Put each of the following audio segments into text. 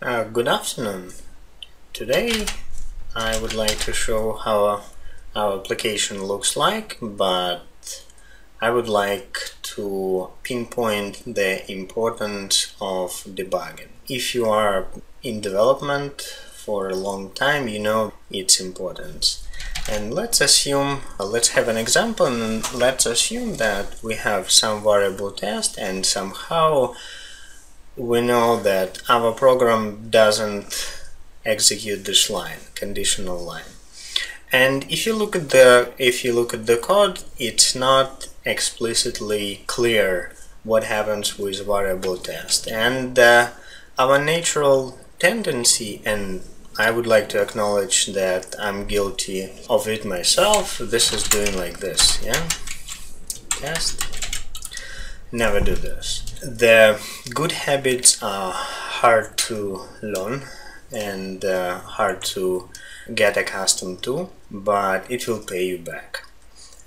Uh, good afternoon. Today I would like to show how our application looks like, but I would like to pinpoint the importance of debugging. If you are in development for a long time, you know its importance. And let's assume, uh, let's have an example and let's assume that we have some variable test and somehow we know that our program doesn't execute this line, conditional line. And if you look at the if you look at the code, it's not explicitly clear what happens with variable test. And uh, our natural tendency, and I would like to acknowledge that I'm guilty of it myself. This is doing like this, yeah. Test. Never do this. The good habits are hard to learn and uh, hard to get accustomed to, but it will pay you back.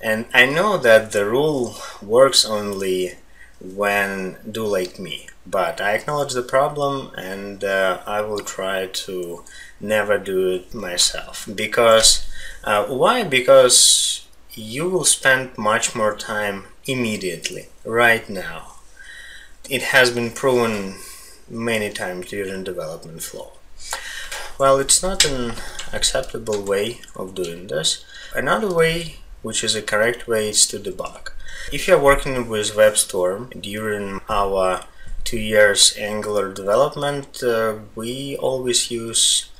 And I know that the rule works only when do like me, but I acknowledge the problem and uh, I will try to never do it myself. Because, uh, why? Because you will spend much more time immediately, right now it has been proven many times during development flow. Well, it's not an acceptable way of doing this. Another way, which is a correct way, is to debug. If you're working with WebStorm during our two years Angular development, uh, we always use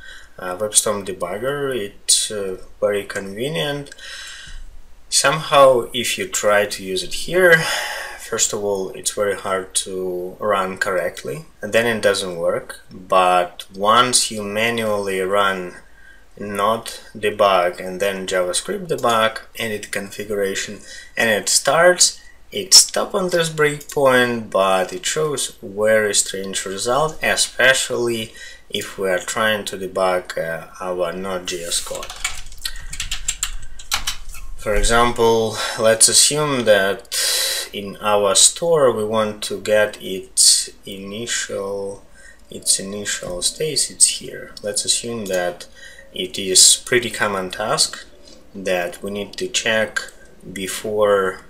uh, WebStorm debugger. It's uh, very convenient. Somehow, if you try to use it here, First of all, it's very hard to run correctly, and then it doesn't work. But once you manually run node debug and then JavaScript debug, edit configuration, and it starts, it stops on this breakpoint, but it shows very strange result, especially if we are trying to debug uh, our Node.js code. For example, let's assume that in our store we want to get its initial its initial state it's here. Let's assume that it is pretty common task that we need to check before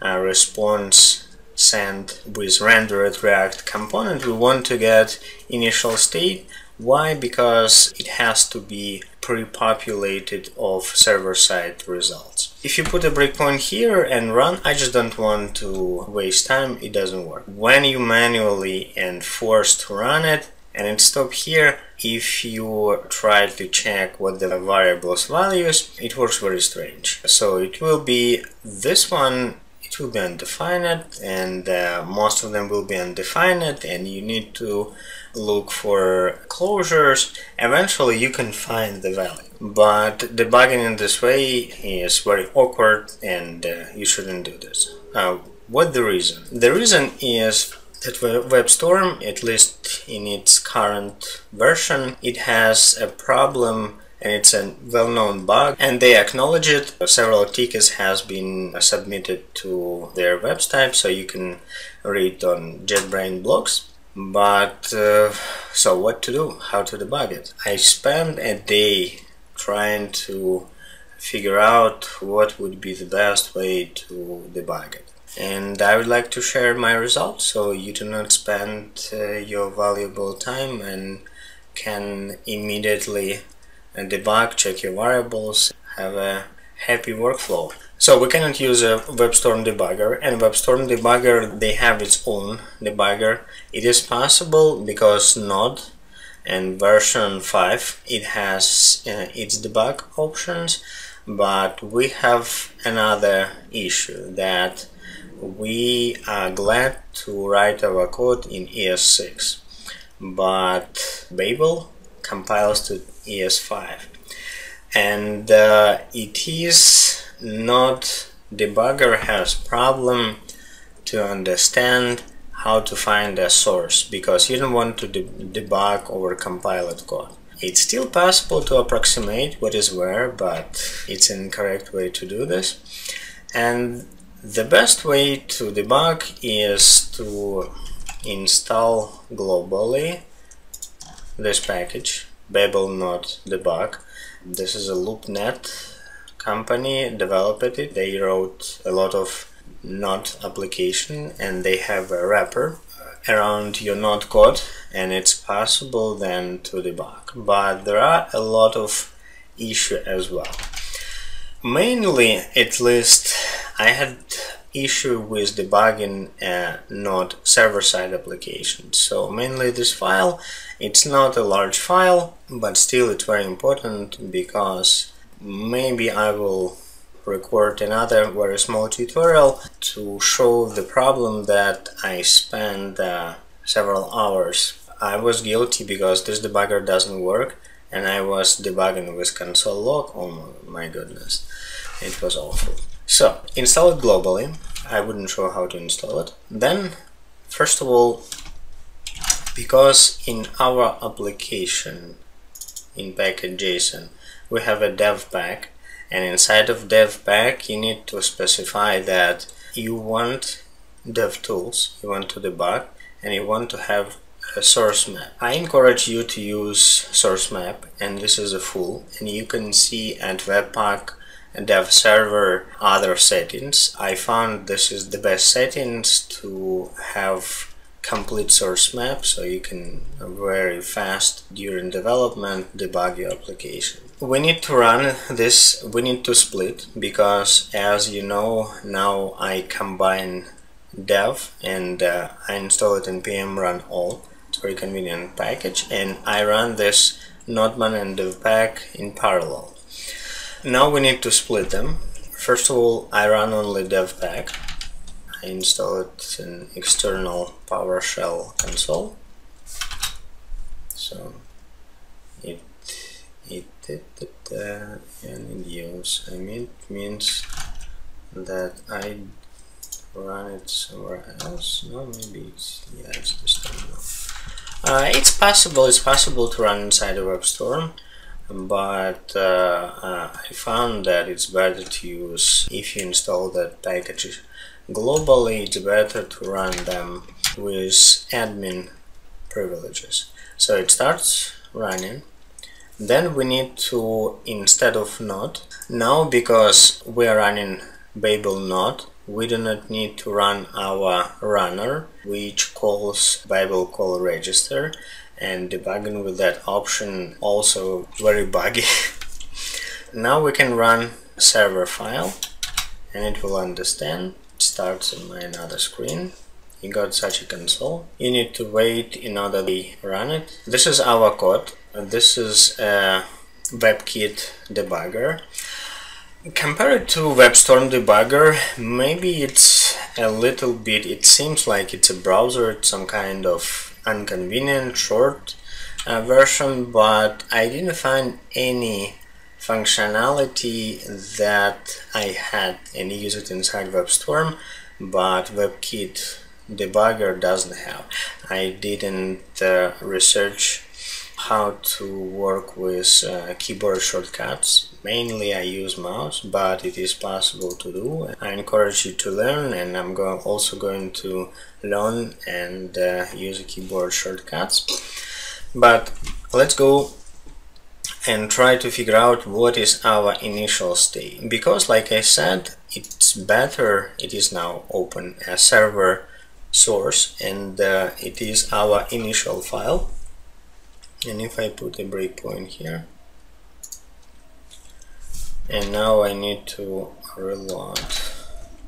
a response sent with rendered react component. We want to get initial state why because it has to be pre-populated of server-side results. If you put a breakpoint here and run, I just don't want to waste time, it doesn't work. When you manually and forced to run it, and it stop here, if you try to check what the variables values, it works very strange. So it will be this one will be undefined and uh, most of them will be undefined and you need to look for closures. Eventually you can find the value. But debugging in this way is very awkward and uh, you shouldn't do this. Uh, what the reason? The reason is that WebStorm, at least in its current version, it has a problem it's a well-known bug and they acknowledge it. Several tickets has been submitted to their website so you can read on JetBrains blogs. But uh, so what to do? How to debug it? I spent a day trying to figure out what would be the best way to debug it. And I would like to share my results so you do not spend uh, your valuable time and can immediately debug, check your variables, have a happy workflow. So we cannot use a WebStorm debugger and WebStorm debugger they have its own debugger. It is possible because Node and version 5 it has uh, its debug options but we have another issue that we are glad to write our code in ES6 but Babel compiles to ES5 and uh, it is not debugger has problem to understand how to find a source because you don't want to de debug over compiled code. It's still possible to approximate what is where, but it's an incorrect way to do this. And the best way to debug is to install globally this package, Babel Node Debug. This is a LoopNet company developed it. They wrote a lot of Node application and they have a wrapper around your Node code and it's possible then to debug. But there are a lot of issue as well. Mainly, at least, I had issue with debugging a Node server-side application. So mainly this file, it's not a large file, but still it's very important because maybe I will record another very small tutorial to show the problem that I spent uh, several hours. I was guilty because this debugger doesn't work and I was debugging with console log. Oh my goodness, it was awful. So, install it globally. I wouldn't show how to install it. Then, first of all, because in our application in package.json we have a dev pack and inside of dev pack you need to specify that you want dev tools, you want to debug and you want to have a source map. I encourage you to use source map and this is a full and you can see at webpack dev server other settings. I found this is the best settings to have complete source map so you can very fast during development debug your application. We need to run this, we need to split because as you know now I combine dev and uh, I install it in npm run all it's very convenient package and I run this nodemon and devpack in parallel now we need to split them first of all I run only devpack I install it in external PowerShell console so it it, it, it uh, and in use I mean it means that I run it somewhere else. No, maybe it's yeah, it's this terminal. Uh, it's possible. It's possible to run inside a WebStorm, but uh, uh, I found that it's better to use if you install that package globally. It's better to run them with admin privileges. So it starts running. Then we need to instead of node now because we are running Babel node we do not need to run our runner which calls Babel core register and debugging with that option also very buggy. Now we can run server file and it will understand. Starts in my another screen. You got such a console. You need to wait in order to run it. This is our code. This is a WebKit debugger. Compared to WebStorm debugger, maybe it's a little bit, it seems like it's a browser, it's some kind of inconvenient short uh, version, but I didn't find any functionality that I had and use it inside WebStorm, but WebKit debugger doesn't have. I didn't uh, research how to work with uh, keyboard shortcuts. Mainly I use mouse, but it is possible to do. I encourage you to learn and I'm go also going to learn and uh, use keyboard shortcuts. But let's go and try to figure out what is our initial state. Because like I said, it's better, it is now open a server source and uh, it is our initial file and if I put a breakpoint here and now I need to reload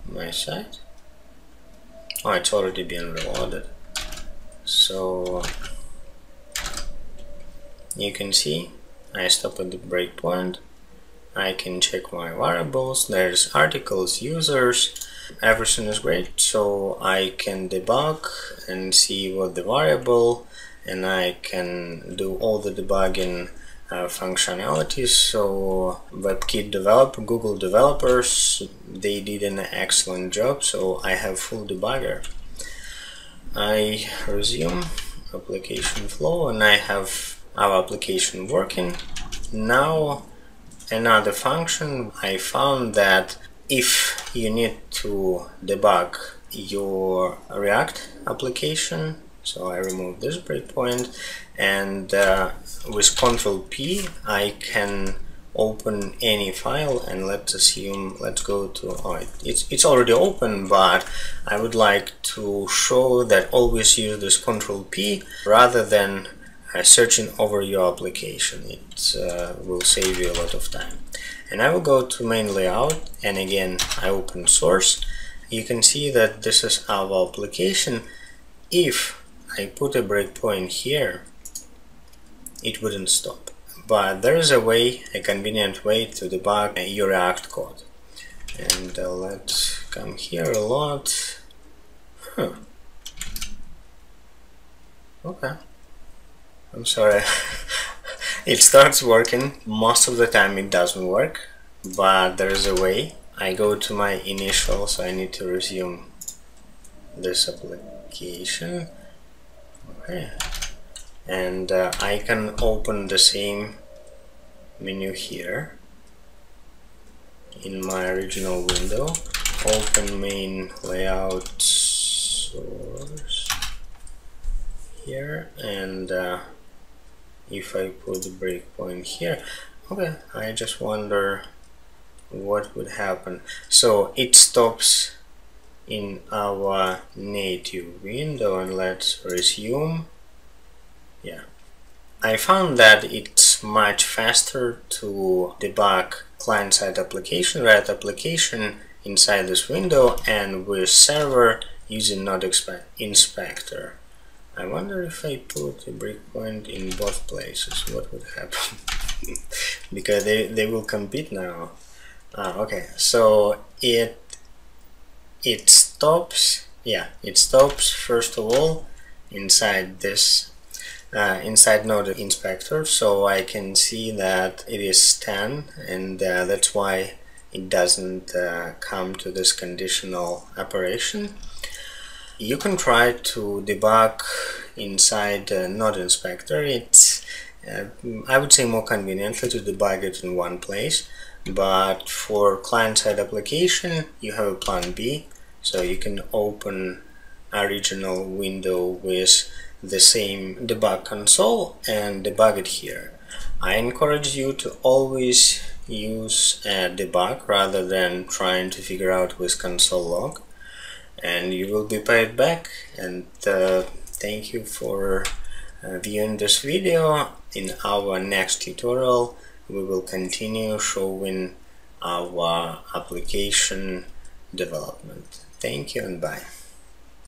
my site. Oh it's already been reloaded. So you can see I stop at the breakpoint. I can check my variables. There's articles users everything is great. So I can debug and see what the variable and I can do all the debugging uh, functionalities. So WebKit developer, Google developers they did an excellent job. So I have full debugger. I resume application flow and I have our application working. Now another function I found that if you need to debug your React application so I remove this breakpoint and uh, with Control P I can open any file and let's assume let's go to oh, it, it's, it's already open but I would like to show that always use this control P rather than uh, searching over your application. It uh, will save you a lot of time. And I will go to main layout and again I open source. You can see that this is our application. If I put a breakpoint here it wouldn't stop but there is a way, a convenient way to debug your React code. And uh, let's come here a lot. Huh. Okay. I'm sorry. it starts working. Most of the time it doesn't work, but there is a way. I go to my initial, so I need to resume this application. And uh, I can open the same menu here. In my original window open main layout source here. And uh, if I put the breakpoint here okay I just wonder what would happen. So it stops in our native window and let's resume yeah. I found that it's much faster to debug client-side application, React application inside this window and with server using Node Inspector. I wonder if I put a breakpoint in both places, what would happen? because they, they will compete now. Ah, okay, so it it stops, yeah, it stops first of all inside this uh, inside Node Inspector so I can see that it is 10 and uh, that's why it doesn't uh, come to this conditional operation. You can try to debug inside uh, Node Inspector. It's, uh, I would say, more conveniently to debug it in one place, but for client-side application, you have a plan B, so you can open original window with the same debug console and debug it here. I encourage you to always use a debug rather than trying to figure out with console log and you will be paid back and uh, thank you for uh, viewing this video. In our next tutorial we will continue showing our application development. Thank you and bye.